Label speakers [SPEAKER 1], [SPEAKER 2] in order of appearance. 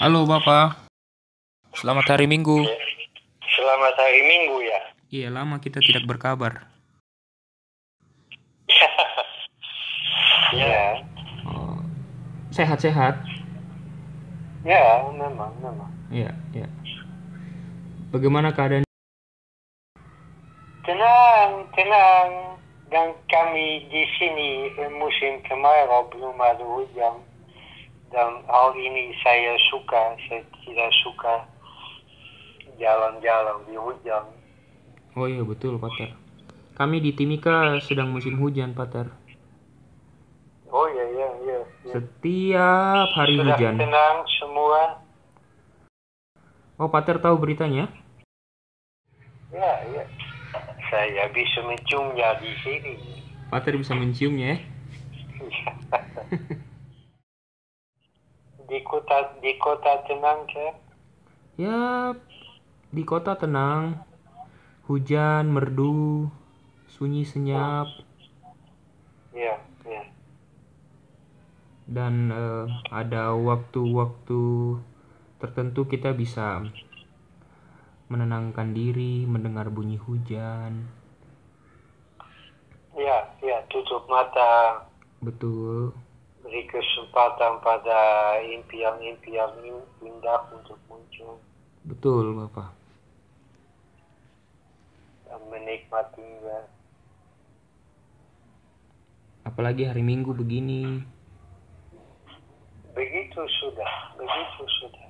[SPEAKER 1] Halo Bapak. Selamat hari Minggu.
[SPEAKER 2] Selamat hari Minggu ya.
[SPEAKER 1] Iya, lama kita tidak berkabar.
[SPEAKER 2] Ya,
[SPEAKER 1] Oh, Sehat-sehat?
[SPEAKER 2] ya memang, memang.
[SPEAKER 1] Iya, iya. Bagaimana keadaan?
[SPEAKER 2] Tenang, tenang. Dan kami di sini eh, musim kemarau belum ada hujan. Dan hal ini saya suka, saya tidak suka jalan-jalan di hujan.
[SPEAKER 1] Oh iya, betul, Pater. Kami di Timika sedang musim hujan, Pater.
[SPEAKER 2] Oh ya, ya, ya. ya.
[SPEAKER 1] Setiap hari
[SPEAKER 2] Sudah
[SPEAKER 1] hujan.
[SPEAKER 2] tenang semua.
[SPEAKER 1] Oh, Pater tahu beritanya?
[SPEAKER 2] Ya, ya. Saya bisa menciumnya di sini.
[SPEAKER 1] Pater bisa menciumnya ya?
[SPEAKER 2] di kota di kota tenang kan?
[SPEAKER 1] Ya, di kota tenang. Hujan, merdu, sunyi senyap,
[SPEAKER 2] Ya, ya.
[SPEAKER 1] dan eh, ada waktu-waktu tertentu kita bisa menenangkan diri, mendengar bunyi hujan.
[SPEAKER 2] Ya, ya, tutup mata,
[SPEAKER 1] Betul.
[SPEAKER 2] Beri kesempatan pada impian-impian indah untuk muncul
[SPEAKER 1] Betul, Bapak.
[SPEAKER 2] dan menikmatinya.
[SPEAKER 1] Apalagi hari Minggu begini.
[SPEAKER 2] Begitu sudah, begitu sudah.